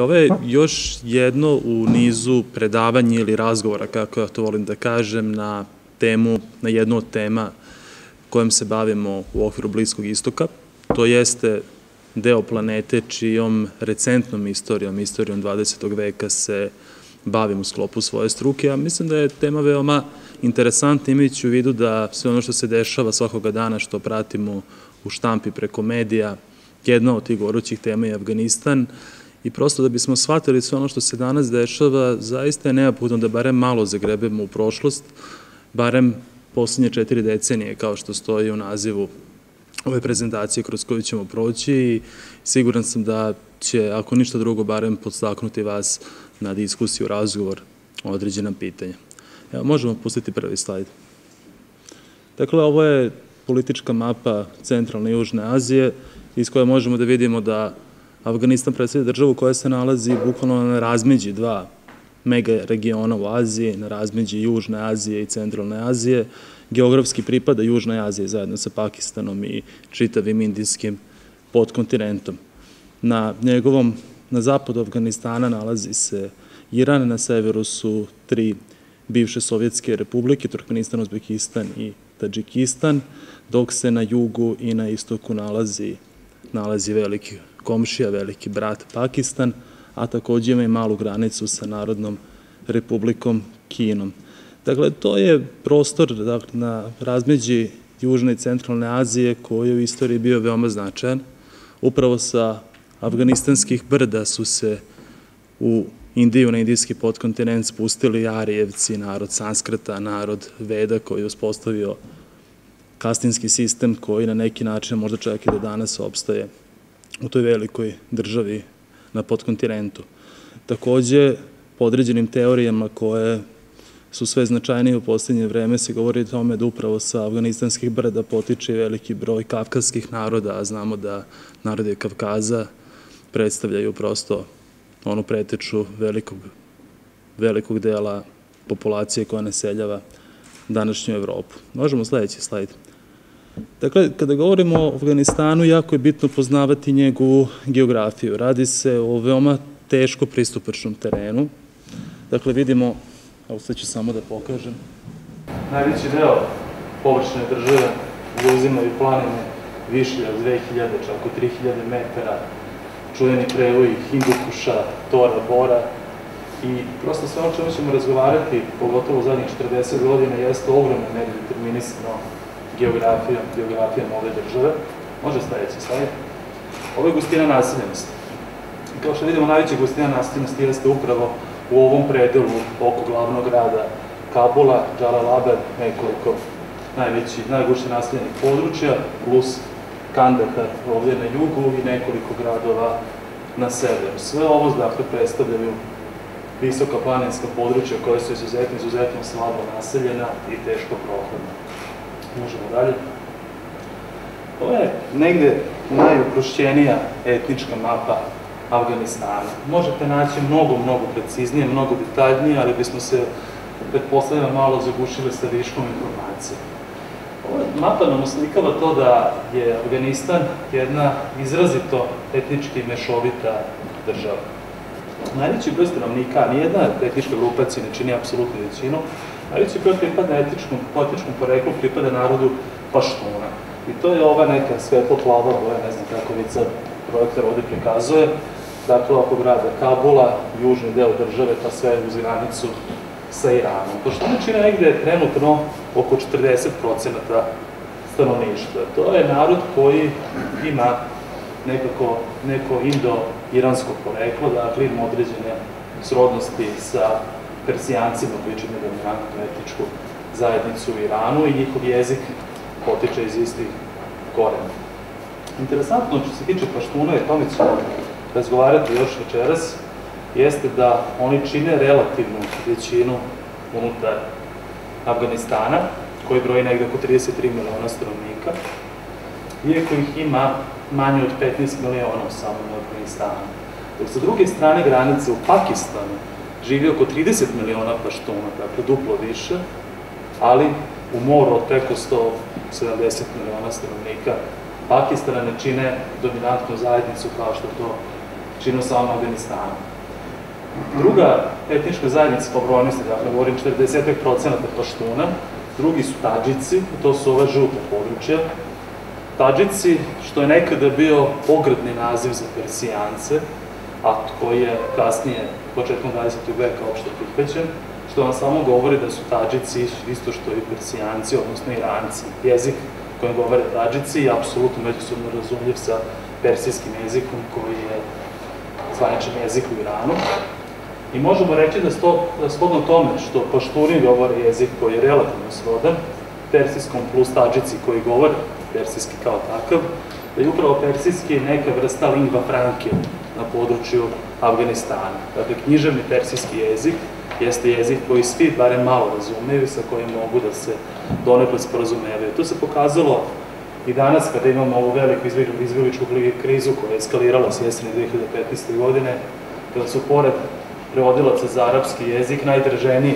Ovo je još jedno u nizu predavanja ili razgovora, kako ja to volim da kažem, na temu, na jednu od tema kojom se bavimo u okviru Bliskog istoka. To jeste deo planete čijom recentnom istorijom, istorijom 20. veka se bavim u sklopu svoje struke. Ja mislim da je tema veoma interesantna imajući u vidu da sve ono što se dešava svakoga dana što pratimo u štampi preko medija, jedna od tih gorućih tema je Afganistan, i prosto da bismo shvatili sve ono što se danas dešava, zaista je neophodno da barem malo zagrebemo u prošlost, barem poslednje četiri decenije, kao što stoji u nazivu ove prezentacije kroz koju ćemo proći i siguran sam da će, ako ništa drugo, barem podstaknuti vas na diskusiju, razgovor o određenom pitanja. Evo, možemo pustiti prvi slajd. Dakle, ovo je politička mapa centralne i južne Azije, iz koje možemo da vidimo da Afganistan predstavlja državu koja se nalazi bukvalno na razmeđi dva mega regiona u Aziji, na razmeđi Južne Azije i Centralne Azije. Geografski pripada Južnoj Aziji zajedno sa Pakistanom i čitavim indijskim podkontinentom. Na njegovom, na zapadu Afganistana nalazi se Iran, na severu su tri bivše sovjetske republike, Turkmenistan, Uzbekistan i Tadžikistan, dok se na jugu i na istoku nalazi, nalazi veliki komšija, veliki brat Pakistan, a takođe ima i malu granicu sa Narodnom republikom Kinom. Dakle, to je prostor dakle, na razmeđi Južne i Centralne Azije koji je u istoriji bio veoma značajan. Upravo sa afganistanskih brda su se u Indiju, na indijski podkontinent spustili Arijevci, narod Sanskrta, narod Veda koji je uspostavio kastinski sistem koji na neki način možda čak i do danas obstaje u toj velikoj državi na podkontinentu. Takođe, po određenim teorijama koje su sve značajnije u poslednje vreme se govori o tome da upravo sa afganistanskih brda potiče veliki broj kavkazskih naroda, a znamo da narode Kavkaza predstavljaju prosto onu preteču velikog, velikog dela populacije koja naseljava današnju Evropu. Možemo sledeći slajd. Dakle, kada govorimo o Afganistanu, jako je bitno poznavati njegovu geografiju. Radi se o veoma teško pristupačnom terenu. Dakle, vidimo, evo sad ću samo da pokažem, najveći deo površine države uzimaju planine višlja od 2000, čak oko 3000 metara, čujeni prevoj Hindukuša, Tora, Bora, i prosto sve ono čemu ćemo razgovarati, pogotovo u zadnjih 40 godina, jeste ogromno nedeterminisano geografijom, geografijom ove države. Može sledeći slajd. Ovo je gustina naseljenosti. I kao što vidimo, najveća gustina naseljenosti jeste upravo u ovom predelu oko glavnog grada Kabula, Džalalabad, nekoliko najveći, najgušće naseljenih područja, plus Kandahar ovdje na jugu i nekoliko gradova na severu. Sve ovo, dakle, predstavljaju visoka planinska područja koja su izuzetno, izuzetno slabo naseljena i teško prohodna. Možemo dalje. Ovo je negde najuprošćenija etnička mapa Afganistana. Možete naći mnogo, mnogo preciznije, mnogo detaljnije, ali bismo se pretpostavljeno malo zagušili sa viškom informacije. Ova mapa nam oslikava to da je Afganistan jedna izrazito etnički mešovita država. Najveći broj stanovnika, nijedna etnička grupacija ne čini apsolutnu većinu, Najveći broj pripada etičkom, po etičkom poreklu pripada narodu Paštuna. I to je ova neka svetlo-plava boja, ne znam kako već sad projektor ovde prikazuje, dakle oko grada Kabula, južni deo države, pa sve uz granicu sa Iranom. Paštuna čine negde trenutno oko 40% stanovništva. To je narod koji ima nekako neko indo-iransko poreklo, dakle ima određene srodnosti sa Persijancima koji čine dominantnu etičku zajednicu u Iranu i njihov jezik potiče iz istih korena. Interesantno što se tiče paštuna i tome ćemo razgovarati još večeras, jeste da oni čine relativnu većinu unutar Afganistana, koji broji negde oko 33 miliona stanovnika, iako ih ima manje od 15 miliona u samom Afganistanu. Dok sa druge strane granice u Pakistanu živi oko 30 miliona paštuna, dakle duplo više, ali u moru od preko 170 miliona stanovnika Pakistana ne čine dominantnu zajednicu kao što to čine u samom Afganistanu. Druga etnička zajednica po brojnosti, dakle, govorim 40 procenata paštuna, drugi su Tadžici, to su ova žuta područja. Tadžici, što je nekada bio pogrdni naziv za Persijance, a koji je kasnije, početkom 20. veka, opšte prihvećen, što vam samo govori da su Tadžici isto što i Persijanci, odnosno Iranci. Jezik kojim govore Tadžici je apsolutno međusobno razumljiv sa persijskim jezikom koji je zvaničan jezik u Iranu. I možemo reći da, sto, da shodno tome što paštuni govore jezik koji je relativno srodan, persijskom plus tađici koji govore persijski kao takav, da je upravo persijski neka vrsta lingva franke na području Afganistana. Dakle, književni persijski jezik jeste jezik koji svi barem malo razumeju i sa kojim mogu da se donekle sporazumevaju. To se pokazalo i danas kada imamo ovu veliku izbjegličku krizu koja je eskalirala s jeseni 2015. godine, kada su pored prevodilaca za arapski jezik najdraženiji,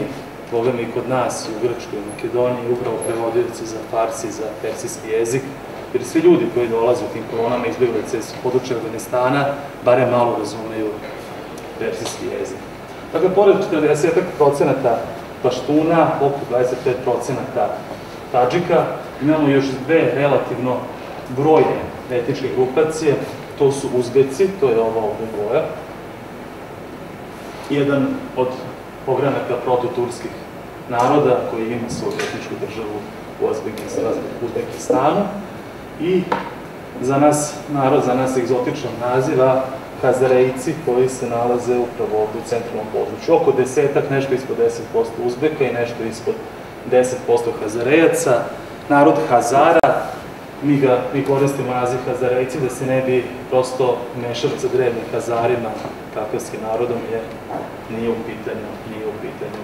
boga mi kod nas u Grčkoj i Makedoniji, upravo prevodioci za farsi, za persijski jezik, jer svi ljudi koji dolaze u tim kolonama izbjeglice iz područja Afganistana, bare malo razumeju persijski jezik. Dakle, pored 40 procenata paštuna, oko 25 procenata tađika, imamo još dve relativno brojne etničke grupacije, to su Uzbeci, to je ova ovde boja, jedan od ogranaka prototurskih naroda koji ima svoju etničku državu u Uzbekistanu i za nas, narod za nas egzotičan naziva Hazarejci koji se nalaze upravo ovde u centralnom području. Oko desetak, nešto ispod 10% Uzbeka i nešto ispod 10% Hazarejaca. Narod Hazara, mi, ga, mi koristimo naziv Hazarejci da se ne bi prosto mešali sa drevnim Hazarima, kakarskim narodom, jer nije u pitanju, nije u pitanju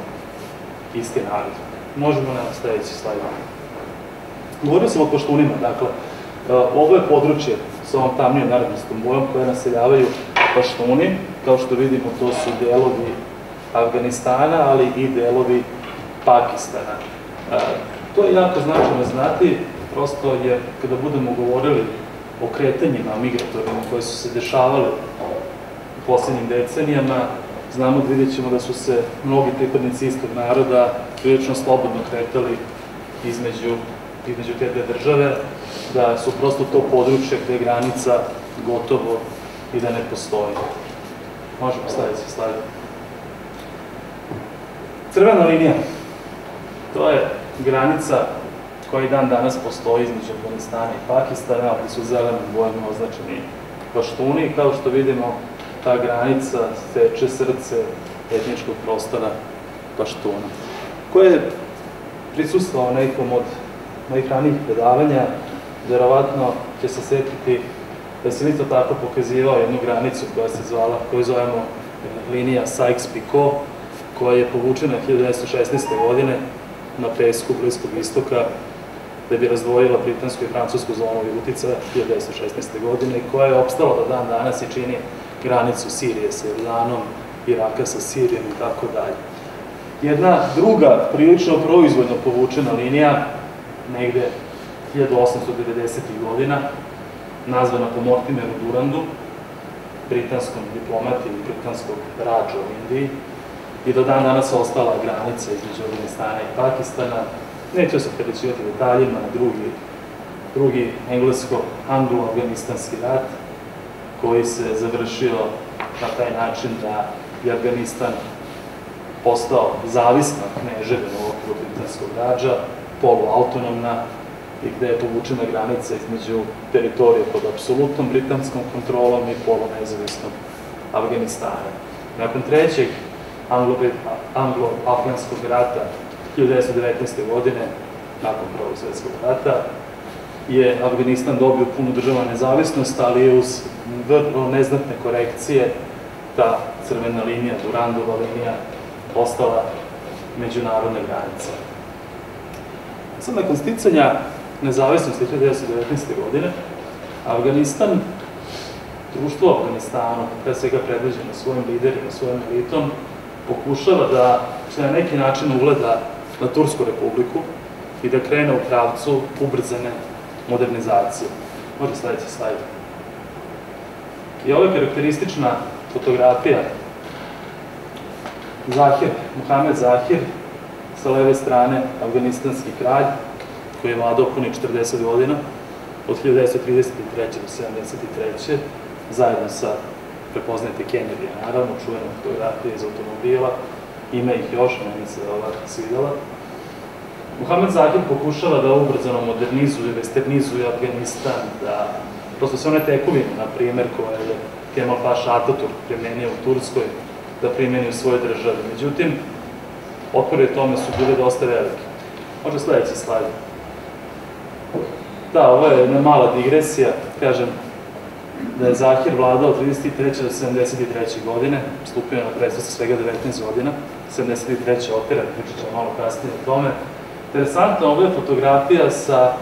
isti narod. Možemo na sledeći slajd. Govorio sam o poštunima, dakle, ovo je područje sa ovom tamnijom narodnostom bojom koje naseljavaju paštuni, kao što vidimo to su delovi Afganistana, ali i delovi Pakistana. To je jako značajno znati, prosto je, kada budemo govorili o kretanjima migratorima koje su se dešavale u poslednjim decenijama, znamo da vidjet ćemo da su se mnogi pripadnici istog naroda prilično slobodno kretali između, između te dve države, da su prosto to područje gde je granica gotovo i da ne postoji. Možemo sledeći slajd. Crvena linija. To je granica koja i dan danas postoji između Afganistana i Pakistana, ali su zelenom bojom označeni paštuni. Kao što vidimo, ta granica steče srce etničkog prostora paštuna. Ko je prisustvao nekom od mojih predavanja, verovatno će se setiti da sam isto tako pokazivao jednu granicu koja se zvala, koju zovemo linija Sykes-Picot, koja je povučena 1916. godine na pesku Bliskog istoka da bi razdvojila britansku i francusku zonu utica 1916. godine i koja je opstala do dan danas i čini granicu Sirije sa Jordanom, Iraka sa Sirijom i tako dalje. Jedna druga, prilično proizvodno povučena linija, negde 1890. godina, nazvana po Mortimeru Durandu, britanskom diplomati britanskog rađa u Indiji, i do dan danas ostala granica između Afganistana i Pakistana. Neću se prerećivati detaljima, drugi, drugi englesko-anglo-afganistanski rat, koji se završio na taj način da je Afganistan postao zavisna kneževina u britanskog rađa, poluautonomna, i gde je povučena granica između teritorije pod apsolutnom britanskom kontrolom i polonezavisnog Afganistana. Nakon trećeg anglo-afganskog rata 1919. godine, nakon prvog svetskog rata, je Afganistan dobio punu država nezavisnost, ali je uz vrlo neznatne korekcije ta crvena linija, Durandova linija, ostala međunarodna granica. Sad, nakon sticanja nezavisnosti 1919. godine, Afganistan, društvo Afganistanu, pre svega predvođeno svojim liderima, svojim elitom, pokušava da se na neki način ugleda na Tursku republiku i da krene u pravcu ubrzane modernizacije. Može sledeći slajd. I ovo je karakteristična fotografija Zahir, Mohamed Zahir, sa leve strane afganistanski kralj, koji je vladao puni 40 godina, od 1933. do 1973. zajedno sa prepoznate Kennedy, naravno, čuvena fotografija iz automobila, ima ih još, meni se ova svidela. Mohamed Zahir pokušava da ubrzano modernizuje, westernizuje Afganistan, da prosto sve one tekovine, na primer, koje je Kemal Paša Ataturk primenio u Turskoj, da primeni u svojoj državi. Međutim, otpore tome su bile dosta velike. Može sledeći slajd. Da, ovo je jedna mala digresija, kažem, da je Zahir vladao od 33. do 73. godine, stupio na predstav sa svega 19 godina, 73. opera, pričat ćemo malo kasnije o tome. Interesantno, ovo je fotografija sa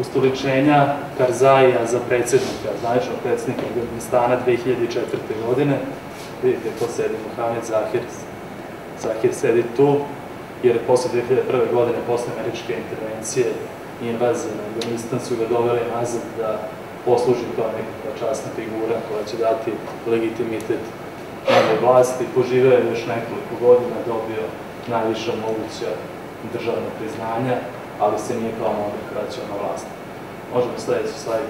ustoličenja Karzaija za predsednika, zvaničnog predsednika Afganistana 2004. godine. Vidite ko sedi, Mohamed Zahir. Zahir sedi tu, jer posle 2001. godine, posle američke intervencije invazije na Afganistan su ga doveli nazad da posluži kao nekakva častna figura koja će dati legitimitet nove vlasti. Poživeo je još nekoliko godina, dobio najviša moguća državna priznanja, ali se nije kao monarh vraćao na vlast. Možemo sledeći slajd.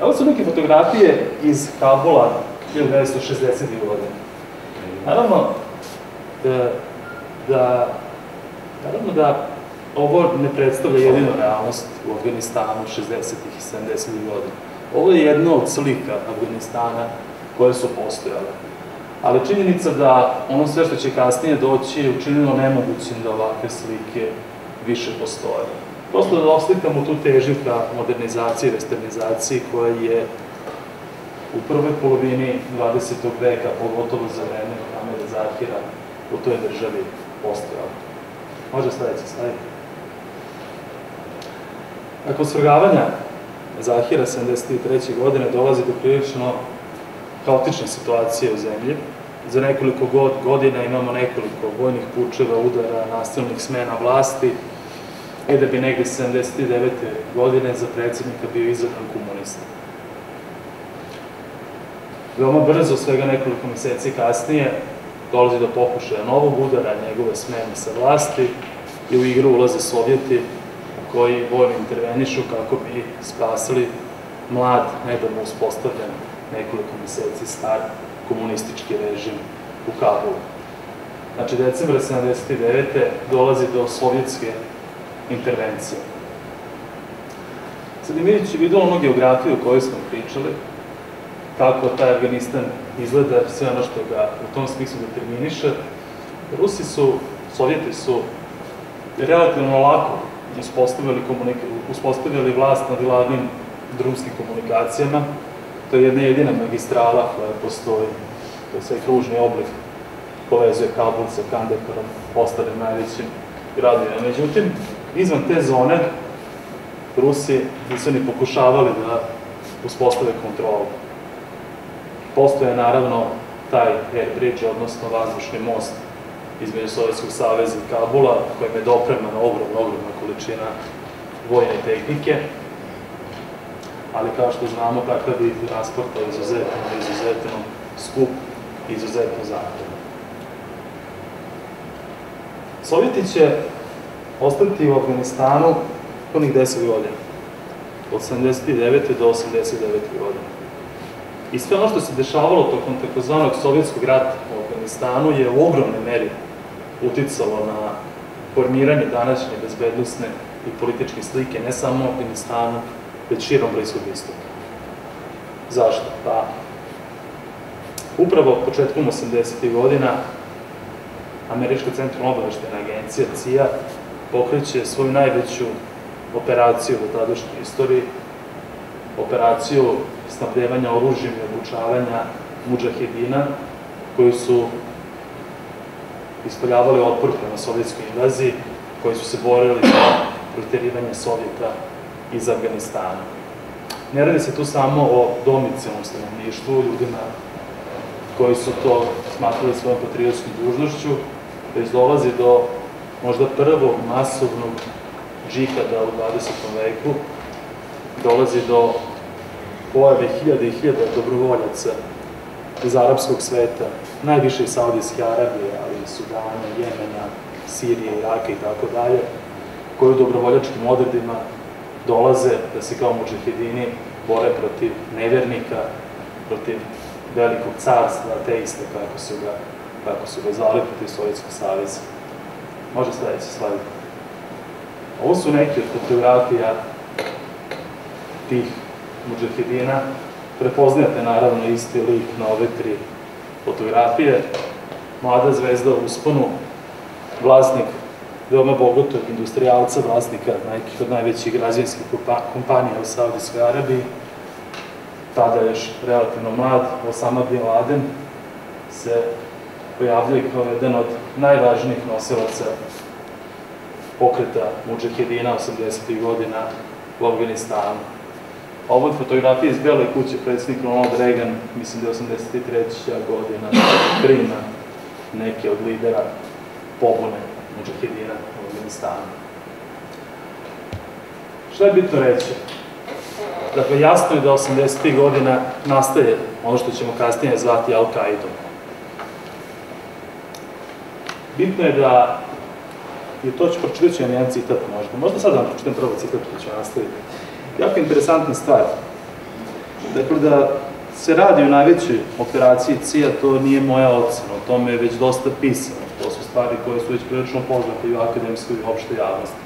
Evo su neke fotografije iz Kabula 1960. godine. Naravno, da, da, naravno da ovo ne predstavlja jedinu realnost u Afganistanu 60. i 70. godina. Ovo je jedna od slika Afganistana koje su postojale. Ali činjenica da ono sve što će kasnije doći je učinilo nemogućim da ovakve slike više postoje. Prosto da oslikamo tu težnju ka modernizaciji i westernizaciji koja je u prvoj polovini 20. veka, pogotovo za vreme Mohameda Zahira, u toj državi postojala. Može sledeći slajd. Nakon svrgavanja Zahira 73. godine dolazi do prilično haotične situacije u zemlji. Za nekoliko god, godina imamo nekoliko vojnih pučeva, udara, nasilnih smena vlasti, i da bi negde 79. godine za predsednika bio izabran komunista. Veoma brzo, svega nekoliko meseci kasnije, dolazi do pokušaja novog udara, njegove smene sa vlasti i u igru ulaze Sovjeti koji vojno intervenišu kako bi spasili mlad, nedavno uspostavljen nekoliko meseci star komunistički režim u Kabulu. Znači, decembra 79. dolazi do sovjetske intervencije. Sad imajući vidu ono geografiju o kojoj smo pričali, kako taj Afganistan izgleda, sve ono što ga u tom smislu determiniše, Rusi su, Sovjeti su relativno lako uspostavili, uspostavili vlast nad glavnim drumskim komunikacijama. To je jedna jedina magistrala koja postoji, to je sve kružni oblik, povezuje Kabul sa Kandaharom, ostalim najvećim gradovima. Međutim, izvan te zone Rusi nisu ni pokušavali da uspostave kontrolu. Postoje naravno taj air bridge, odnosno vazdušni most između Sovjetskog saveza i Kabula, kojim je dopremana ogromna, ogromna količina vojne tehnike, ali kao što znamo, takav vid transporta je izuzetno, izuzetno skup izuzetno zahtevno. Sovjeti će ostati u Afganistanu punih 10 godina, od 79. do 89. godine. I sve ono što se dešavalo tokom takozvanog sovjetskog rata u Afganistanu je u ogromnoj meri uticalo na formiranje današnje bezbednostne i političke slike, ne samo u Afganistanu, već širom Bliskog istoka. Zašto? Pa, upravo početkom 80. godina Američka centralna obaveštena agencija CIA pokreće svoju najveću operaciju u tadašnjoj istoriji, operaciju snabdevanja oružjem i obučavanja muđahedina, koji su ispoljavali otpor prema sovjetskoj invaziji, koji su se borili za proterivanje Sovjeta iz Afganistana. Ne radi se tu samo o domicilnom stanovništvu, ljudima koji su to smatrali svojom patriotskom dužnošću, već dolazi do možda prvog masovnog džihada u 20. veku, dolazi do pojave hiljade i hiljade dobrovoljaca iz arapskog sveta, najviše iz Saudijske Arabije, ali i Sudana, Jemena, Sirije, Iraka i tako dalje, koji u dobrovoljačkim odredima dolaze da se kao mučehedini bore protiv nevernika, protiv velikog carstva, ateista, kako su ga, kako su ga zvali protiv Sovjetskog savjeza. Može sledeći slajd. Ovo su neke od fotografija tih muđahedina. Prepoznajete naravno isti lik na ove tri fotografije. Mlada zvezda u usponu, vlasnik veoma bogatog industrijalca, vlasnika nekih od najvećih građanskih kompanija u Saudijskoj Arabiji, tada još relativno mlad, Osama Bin Laden, se pojavljaju kao jedan od najvažnijih nosilaca pokreta Mujahedina 80. godina u Afganistanu. Ovo je fotografija iz Bele kuće, predsjednik Ronald Reagan, mislim da je 83. godina, prima neke od lidera pobune Mujahedina u Afganistanu. Šta je bitno reći? Dakle, jasno je da 80. godina nastaje ono što ćemo kasnije zvati Al-Qaidom. Bitno je da, i to ću pročitat ću vam jedan citat možda, možda sad vam pročitam prvo citat koji ću nastaviti. Jako interesantna stvar. Dakle, da se radi o najvećoj operaciji CIA, to nije moja ocena, o tome je već dosta pisano. To su stvari koje su već prilično poznate i u akademskoj i opšte javnosti.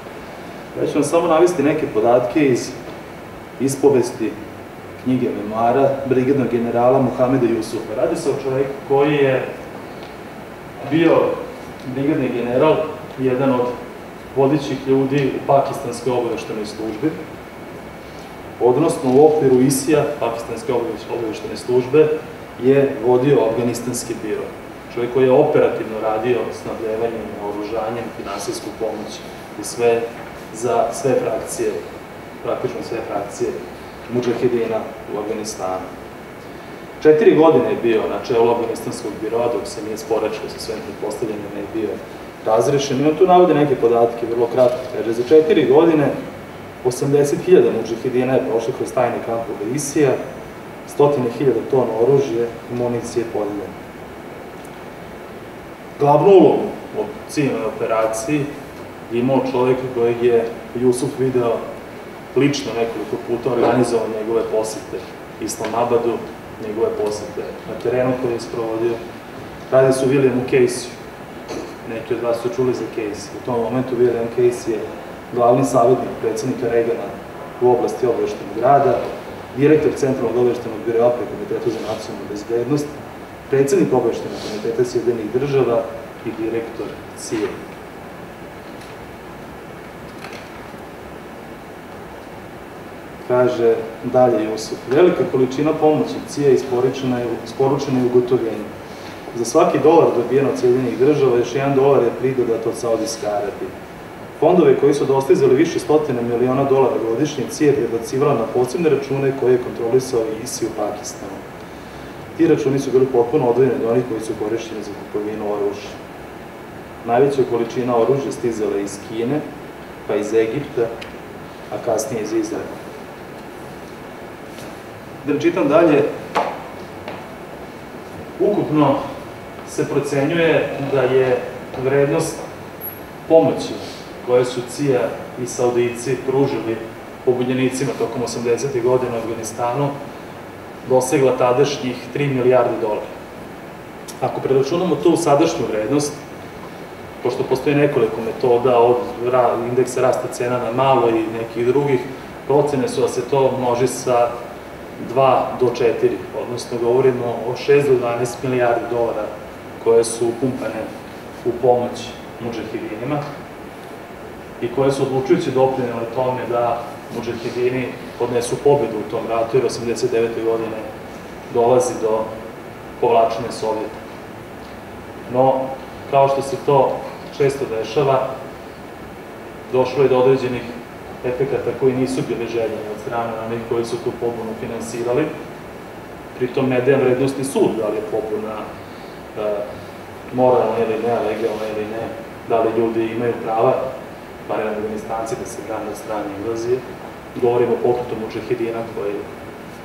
Ja ću vam samo navesti neke podatke iz ispovesti knjige memoara brigadnog generala Muhameda Jusufa. Radi se o čoveku koji je bio brigadni general, jedan od vodićih ljudi u pakistanskoj obaveštenoj službi, odnosno u okviru ISIA, pakistanske obaveštene službe, je vodio afganistanski biro. Čovjek koji je operativno radio snabdevanjem, oružanjem, finansijsku pomoć i sve za sve frakcije, praktično sve frakcije muđahedina u Afganistanu. Četiri godine je bio na čelu afganistanskog biroa, dok se nije sporečio sa svojim predpostavljanjem, ne bio razrešen. I on tu navode neke podatke, vrlo kratko. Kaže, za četiri godine 80.000 muđahedina je prošlo kroz tajne kampove Isija, stotine hiljada tona oružje i municije podeljene. Glavnu ulogu u ciljnoj operaciji imao čovjek kojeg je Jusuf video lično nekoliko puta organizovao njegove posete Islamabadu, njegove posete na terenu koje je sprovodio. Radi su Williamu Casey. Neki od vas su čuli za Casey. U tom momentu William Casey je glavni savjetnik predsednika Regana u oblasti obaveštenog rada, direktor Centralnog obaveštenog biroa pre Komitetu za nacionalnu bezbednost, predsednik obaveštenog komiteta Sjedinih država i direktor CIA. Kaže dalje Jusuf, velika količina pomoći CIA isporučena je, isporučena je u gotovini. Za svaki dolar dobijen od Sjedinih država, još jedan dolar je pridodat od Saudijske Arabije. Fondove koji su dostizali više stotine miliona dolara godišnje CIA je prebacivala na posebne račune koje je kontrolisao i ISI u Pakistanu. Ti računi su bili potpuno odvojeni od onih koji su korišćeni za kupovinu oružja. Najveća količina oružja stizala iz Kine, pa iz Egipta, a kasnije iz Izraela. Da čitam dalje, ukupno se procenjuje da je vrednost pomoći koje su CIA i Saudici pružili pobunjenicima tokom 80. godina u Afganistanu dosegla tadašnjih 3 milijarde dolara. Ako preračunamo tu sadašnju vrednost, pošto postoji nekoliko metoda od indeksa rasta cena na malo i nekih drugih, procene su da se to množi sa 2 do 4, odnosno govorimo o 6 do 12 milijardi dolara koje su upumpane u pomoć muđahidinima i koje su odlučujući doprinjene tome da muđahidini podnesu pobedu u tom ratu, jer 89. godine dolazi do povlačenja Sovjeta. No, kao što se to često dešava, došlo je do određenih efekata koji nisu bili željeni od strane onih koji su tu pobunu finansirali. Pritom ne dajem vrednosti sud, da li je pobuna e, moralna ili ne, legalna ili ne, da li ljudi imaju prava, barem Afganistanci, da se brane od strane invazije. Govorimo o pokretu mučahidina koji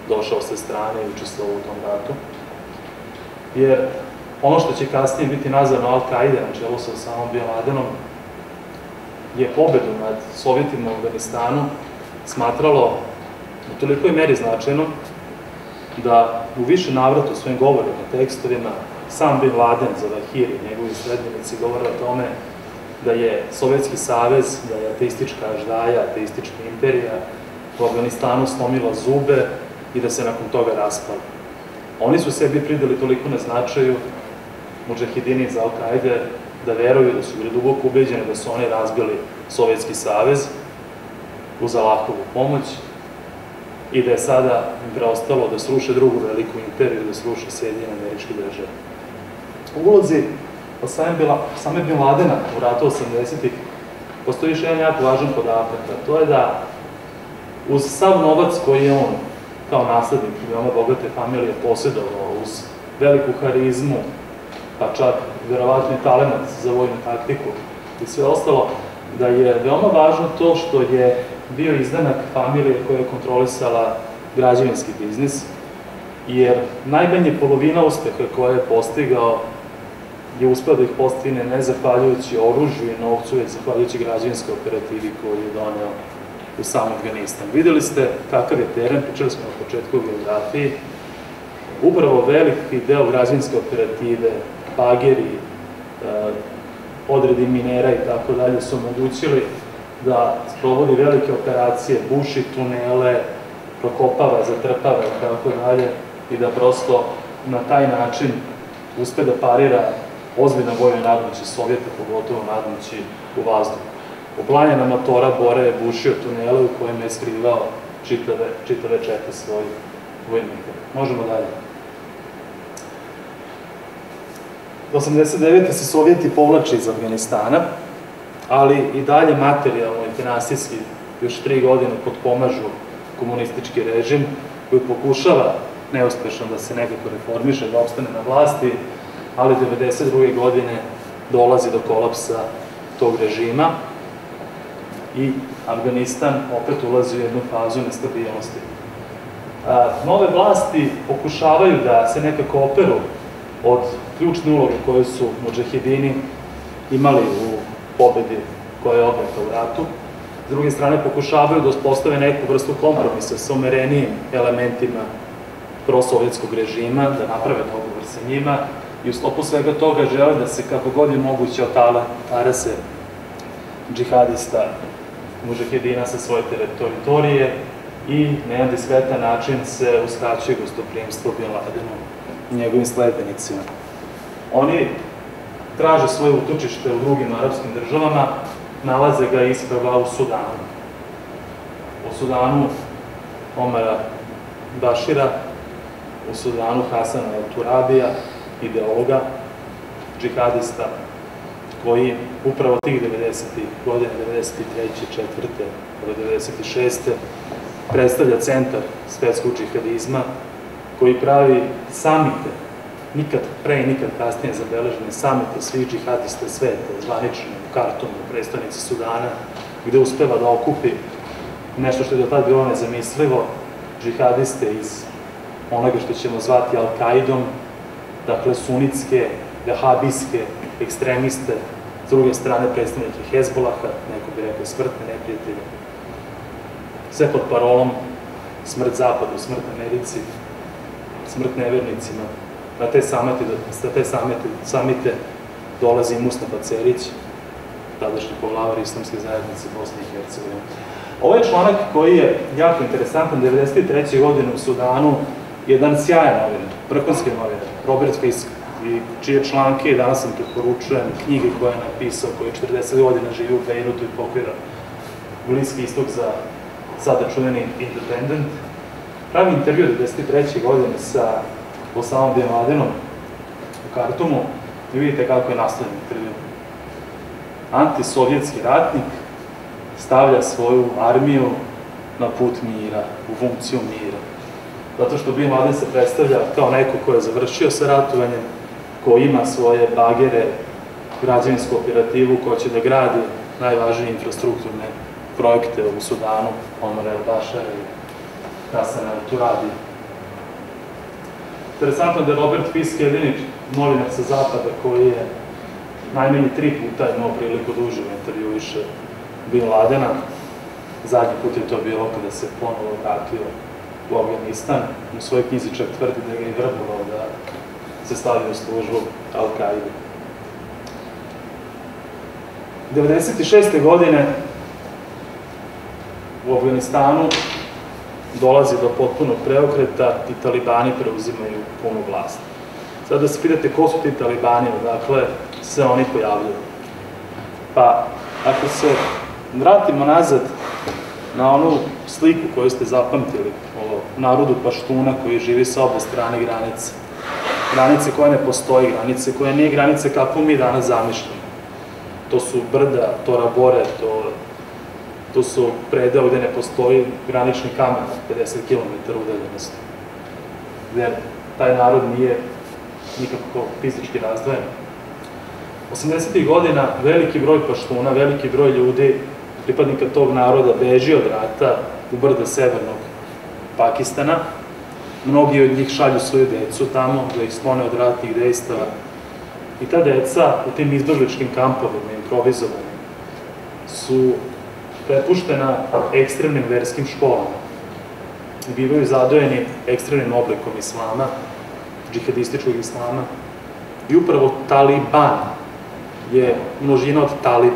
došao sa strane i učestvovao u tom ratu. Jer ono što će kasnije biti nazvano Al-Qaida na čelu sa samom Bin Ladenom je pobedu nad Sovjetima u Afganistanu smatralo u tolikoj meri značajno da u više navrata u svojim govorima, tekstovima, sam Bin Laden, Zavahiri, njegovi sredbenici govore o tome da je Sovjetski savez, da je ateistička ždaja, ateistička imperija u Afganistanu slomila zube i da se nakon toga raspala. Oni su sebi pridali toliko na značaju, muđahidini iz Al-Qaide, da veruju, da su bili duboko ubeđeni da su oni razbili Sovjetski savez uz Allahovu pomoć i da je sada im preostalo da sruše drugu veliku imperiju, da sruše Sjedinjene američke države. U ulozi same Bin Ladena u ratu 80-ih postoji još jedan jako važan podatak, a to je da uz sav novac koji je on kao naslednik veoma bogate familije posjedovao, uz veliku harizmu, pa čak verovatno i talent za vojnu taktiku i sve ostalo, da je veoma važno to što je bio izdanak familije koja je kontrolisala građevinski biznis, jer najmanje polovina uspeha koja je postigao je uspeo da ih postigne ne zahvaljujući oružju i novcu, već zahvaljujući građevinskoj operativi koju je doneo u sam Afganistan. Videli ste kakav je teren, pričali smo na početku u geografiji, upravo veliki deo građevinske operative, bageri, eh, odredi minera i tako dalje su omogućili da sprovodi velike operacije, buši tunele, prokopava, zatrpava i tako dalje i da prosto na taj način uspe da parira ozbiljna vojna nadmoći Sovjeta, pogotovo nadmoći u vazduhu. U planjena motora Bore je bušio tunele u kojima je skrivao čitave, čete svojih vojnika. Možemo dalje. Do 89. se Sovjeti povlače iz Afganistana, ali i dalje materijalno i finansijski još tri godine potpomažu komunistički režim koji pokušava neuspešno da se nekako reformiše, da obstane na vlasti, ali 92. godine dolazi do kolapsa tog režima i Afganistan opet ulazi u jednu fazu nestabilnosti. Nove vlasti pokušavaju da se nekako operu od ključne uloge koje su muđahidini imali u pobedi koja je odneta u ratu. S druge strane, pokušavaju da uspostave neku vrstu kompromisa sa umerenijim elementima prosovjetskog režima, da naprave dogovor sa njima i u sklopu svega toga žele da se kako god je moguće otara se džihadista mužahedina sa svoje teritorije i na jedan diskretan način se uskraćuje gostoprimstvo Bin Ladenu i njegovim sledbenicima. Oni traže svoje utočište u drugim arapskim državama, nalaze ga isprava u Sudanu. U Sudanu Omara Bašira, u Sudanu Hasana El-Turabija, ideologa, džihadista, koji upravo tih 90. godine, 93. 4. 96. predstavlja centar svetskog džihadizma, koji pravi samite, nikad pre i nikad kasnije zabeležene samite svih džihadista sveta, zvanično u kartonu, u predstavnici Sudana, gde uspeva da okupi nešto što je do tada bilo nezamislivo, džihadiste iz onoga što ćemo zvati Al-Qaidom, dakle sunitske, vehabijske ekstremiste, s druge strane predstavnike Hezbolaha, neko bi rekao smrtne neprijatelje, sve pod parolom smrt zapadu, smrt Americi, smrt nevernicima. Na te samete, na te samete, samite dolazi Mustafa Cerić, tadašnji poglavar islamske zajednice Bosne i Hercegovine. Ovo je članak koji je jako interesantan, 93. godine u Sudanu, jedan sjajan novinar, vrhunski novinar, Robert Fisk, i čije članke danas sam preporučujem, knjige koje je napisao, koji je 40 godina živi u Beirutu i pokvira Bliski istok za sada čuveni Independent. Pravi intervju 93. godine sa Osamom Bin u Kartumu i vidite kako je nastavljen intervju. Antisovjetski ratnik stavlja svoju armiju na put mira, u funkciju mira zato što Bin Laden se predstavlja kao neko ko je završio sa ratovanjem, ko ima svoje bagere, građevinsku operativu, ko će da gradi najvažnije infrastrukturne projekte u Sudanu, Omar El Bašar i Hasan El Turabi Interesantno da je Robert Fisk jedini novinar sa zapada koji je najmanje tri puta imao priliku da uživo intervjuiše Bin Ladena. Zadnji put je to bilo kada se ponovo vratio u Afganistan. U svojoj knjizi čak tvrdi da ga je vrbovao da se stavio u službu Al-Qaida. 96. godine u Afganistanu dolazi do potpunog preokreta i talibani preuzimaju punu vlast. Sada da se pitate ko su ti talibani, odakle se oni pojavljaju. Pa, ako se vratimo nazad na onu sliku koju ste zapamtili narodu Paštuna koji živi sa obe strane granice. Granice koja ne postoji, granice koja nije granice kako mi danas zamišljamo. To su brda, to rabore, to, to su predeo gde ne postoji granični kamen 50 km udaljenosti. Gde taj narod nije nikako fizički razdvojen. 80. godina veliki broj paštuna, veliki broj ljudi, pripadnika tog naroda, beži od rata u brda severnog Pakistana. Mnogi od njih šalju svoju decu tamo da ih sklone od ratnih dejstava. I ta deca u tim izbržličkim kampovima, improvizovanim, su prepuštena ekstremnim verskim školama. Bivaju zadojeni ekstremnim oblikom islama, džihadističkog islama. I upravo Taliban je množina od talib.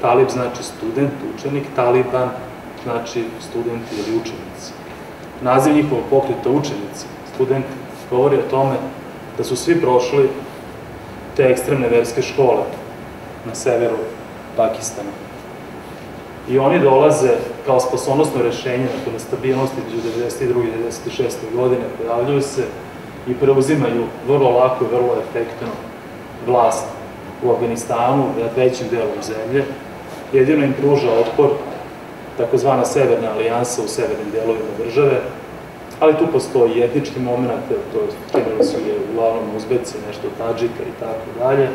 Talib znači student, učenik, Taliban znači studenti ili učenici. Naziv njihovog pokreta učenici, studenti, govori o tome da su svi prošli te ekstremne verske škole na severu Pakistana. I oni dolaze kao spasonosno rešenje nakon stabilnosti među 92. i 96. godine, pojavljuju se i preuzimaju vrlo lako i vrlo efektno vlast u Afganistanu, nad većim delom zemlje. Jedino im pruža otpor takozvana Severna alijansa u severnim delovima države, ali tu postoji jednički moment, to činili su je uglavnom Uzbeci, nešto Tadžika i tako dalje.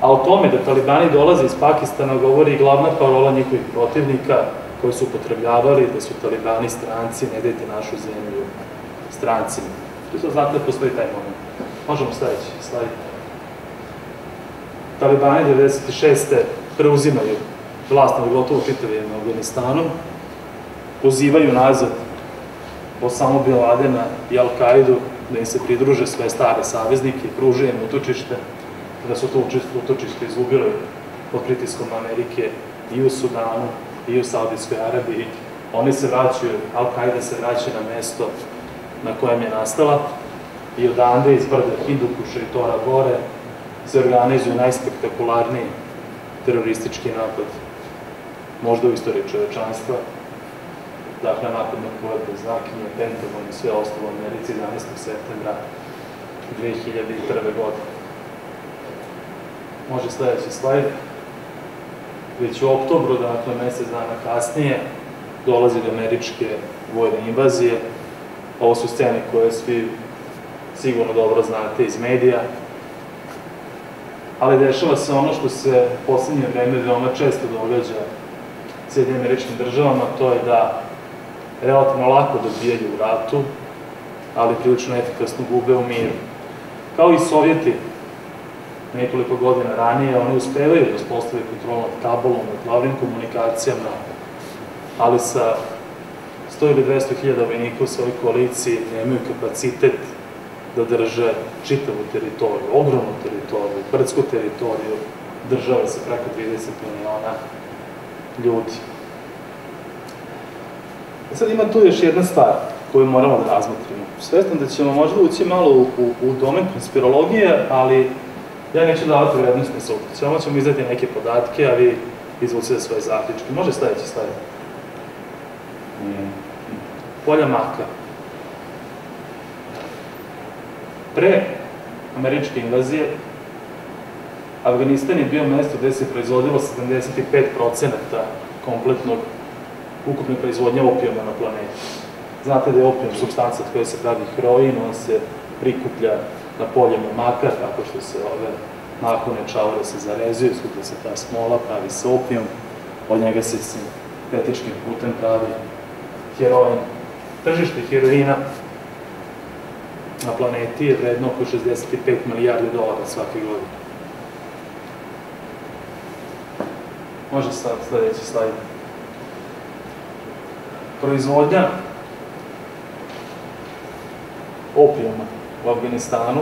A o tome da talibani dolaze iz Pakistana govori i glavna parola njihovih protivnika koji su upotrebljavali da su talibani stranci, ne dajte našu zemlju strancima. Čisto znate da postoji taj moment. Možemo sledeći, slaviti. Talibani 96. preuzimaju vlast na gotovo čitavim Afganistanu, pozivaju nazad Osama Bin Ladena i Al-Qaidu da im se pridruže sve stare saveznike, pruže im utočište, da su to utočište izgubili pod pritiskom Amerike i u Sudanu i u Saudijskoj Arabiji. Oni se vraćaju, Al-Qaida se vraća na mesto na kojem je nastala i odande iz brda Hindukuša i Tora Gore se organizuju najspektakularniji teroristički napad možda u istoriji čovečanstva. Dakle, napad na pojedne znakinje, Pentagon i sve ostalo u Americi 11. septembra 2001. godine. Može sledeći slajd. Već u oktobru, dakle mesec dana kasnije, dolazi do američke vojne invazije. Ovo su scene koje svi sigurno dobro znate iz medija, ali dešava se ono što se u poslednje vreme veoma često događa Sjedinim američkim državama, to je da relativno lako dobijaju u ratu, ali prilično efikasno gube u miru. Kao i Sovjeti, nekoliko godina ranije, oni uspevaju da uspostavi kontrol nad Kabulom, nad glavnim komunikacijama, ali sa 100 ili 200 hiljada vojnika u svojoj koaliciji nemaju kapacitet da drže čitavu teritoriju, ogromnu teritoriju, brdsku teritoriju države sa preko 30 miliona ljudi. E sad ima tu još jedna stvar koju moramo da razmotrimo. Svesno da ćemo možda ući malo u, u, u domen konspirologije, ali ja neću davati vrednostne sude. Samo ćemo izdati neke podatke, a vi izvucite svoje zaključke. Može sledeći slajd. Polja maka. Pre američke invazije, Afganistan je bio mesto gde se proizvodilo 75% kompletnog ukupne proizvodnje opijoma na planeti. Znate da je opijom substanca od koje se pravi heroin, on se prikuplja na poljama maka, tako što se ove nakone čaure se zarezuju, skuplja se ta smola, pravi se opijom, od njega se sintetičkim putem pravi heroin. Tržište heroina na planeti je vredno oko 65 milijardi dolara svake godine. Može sad sledeći slajd. Proizvodnja opijuma u Afganistanu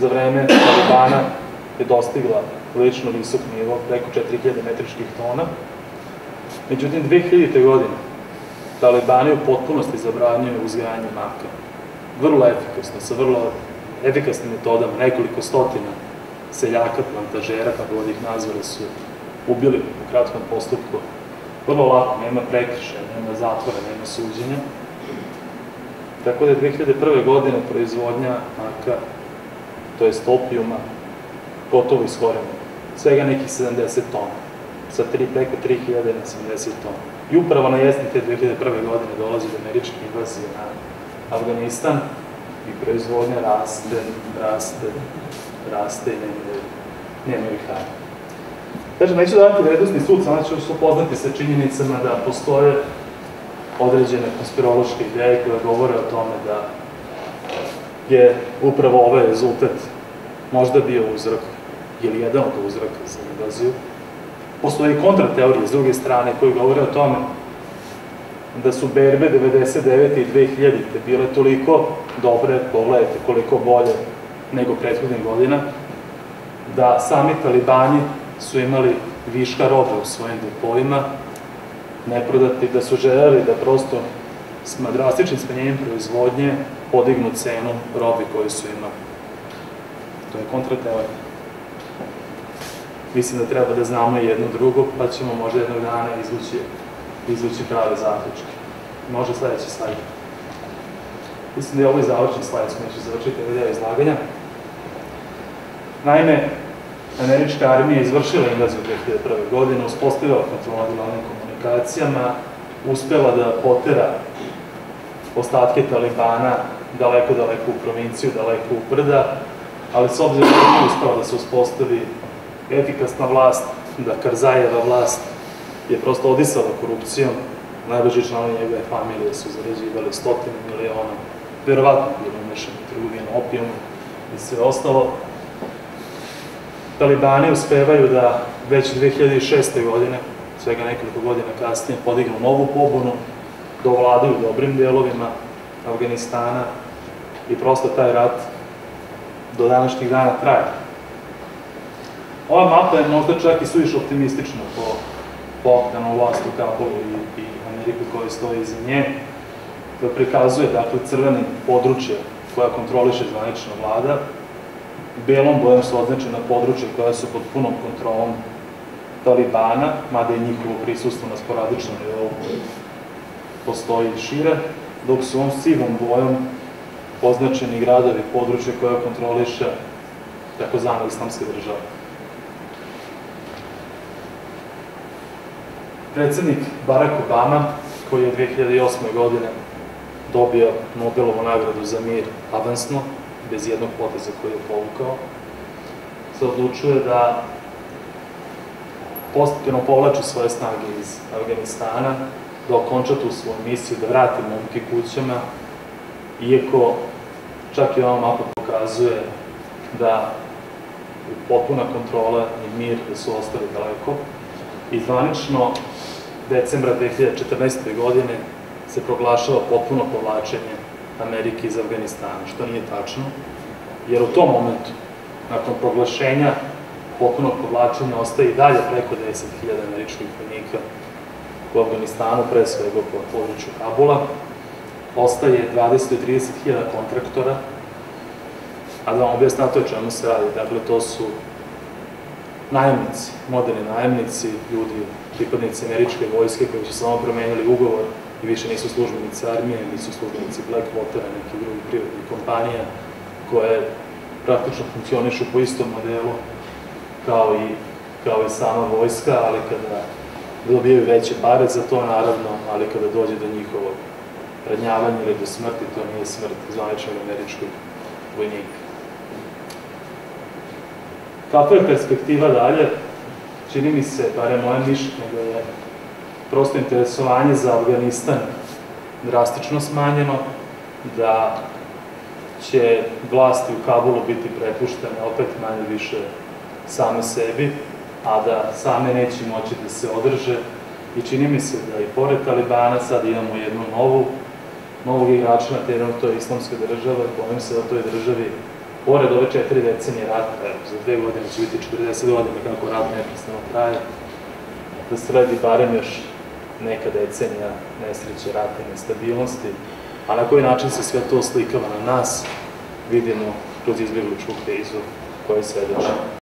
za vreme Talibana je dostigla prilično visok nivo, preko 4000 metričkih tona. Međutim, 2000. godine Talibani u potpunosti zabranjuju uzgajanje maka. Vrlo efikasno, sa vrlo efikasnim metodama, nekoliko stotina seljaka, plantažera, kako god ih nazvali, su ubili u kratkom postupku. Vrlo lako, nema prekršaja, nema zatvora, nema suđenja. Tako da je 2001. godine proizvodnja maka, to je opijuma, gotovo ishorena. Svega nekih 70 tona. Sa tri, preko 3000 na 70 tona. I upravo na jesni te 2001. godine dolazi do američke invazije na Afganistan i proizvodnja raste, raste, raste i nema, nema i hrane. Kažem, neću davati vrednostni sud, samo ću se upoznati sa činjenicama da postoje određene konspirološke ideje koje govore o tome da je upravo ovaj rezultat možda bio uzrok ili jedan od uzroka za invaziju. Postoje i kontrateorije s druge strane koje govore o tome da su berbe 99. i 2000. bile toliko dobre, pogledajte koliko bolje nego prethodnih godina, da sami talibani su imali viška robe u svojim depoima, neprodati, da su želeli da prosto s drastičnim smanjenjem proizvodnje podignu cenu robi koju su imali. To je kontrateorija. Mislim da treba da znamo jedno drugo, pa ćemo možda jednog dana izvući, izvući prave zaključke. Može sledeći slajd. Mislim da je ovo i završni slajd, smo neće završiti ovaj deo izlaganja. Naime, američka armija izvršila invaziju 2001. godine, uspostavila kontrol nad glavnim komunikacijama, uspela da potera ostatke Talibana daleko, daleko u provinciju, daleko u brda, ali s obzirom da je uspela da se uspostavi efikasna vlast, da Karzajeva vlast je prosto odisala korupcijom, najbliži članovi njegove familije su zarađivali stotine miliona, verovatno bili umešani trgovinu opijom i sve ostalo. Talibani uspevaju da već 2006. godine, svega nekoliko godina kasnije, podignu novu pobunu, dovladaju dobrim delovima Afganistana i prosto taj rat do današnjih dana traje. Ova mapa je možda čak i suviše optimistična po, po aktualnom vlastu Kabulu i, i Ameriku koja stoji iza nje, da prikazuje dakle crveni područje koja kontroliše zvanična vlada, belom bojom su označena područja koja su pod punom kontrolom Talibana, mada je njihovo prisustvo na sporadičnom nivou postoji šire, dok su on sivom bojom označeni gradovi područja koja kontroliše takozvana islamska država. Predsednik Barack Obama, koji je 2008. godine dobio Nobelovu nagradu za mir avansno, bez jednog poteza koji je povukao, se odlučuje da postupno povlači svoje snage iz Afganistana, da okonča tu svoju misiju, da vrati momke kućama, iako čak i ova mapa pokazuje da potpuna kontrola i mir da su ostali daleko. I zvanično decembra 2014. godine se proglašava potpuno povlačenje Amerike iz Afganistana, što nije tačno, jer u tom momentu, nakon proglašenja potpunog povlačenja, ostaje i dalje preko 10.000 američkih vojnika u Afganistanu, pre svega po području Kabula, ostaje 20-30 hiljada kontraktora, a da vam objasnim to čemu se radi. Dakle, to su najemnici, moderni najemnici, ljudi, pripadnici američke vojske koji su samo promenili ugovor i više nisu službenici armije, nisu službenici Blackwatera, neki drugi privatni kompanija koje praktično funkcionišu po istom modelu kao i, kao i sama vojska, ali kada dobijaju veće pare za to, naravno, ali kada dođe do njihovog ranjavanja ili do smrti, to nije smrt zvaničnog američkog vojnika. Kakva je perspektiva dalje? Čini mi se, bare moje mišljenje, da je prosto interesovanje za Afganistan drastično smanjeno, da će vlasti u Kabulu biti prepuštene opet manje više same sebi, a da same neće moći da se održe. I čini mi se da i pored Talibana sad imamo jednu novu, novog igrača na terenu, to je islamska država, bojim se da toj državi, pored ove četiri decenije rata, za dve godine će biti 40 godina kako rat neprestano traje, da sredi barem još neka decenija nesreće, rata i nestabilnosti, a na koji način se sve to slikava na nas, vidimo kroz izbjegličku krizu koju svedoči.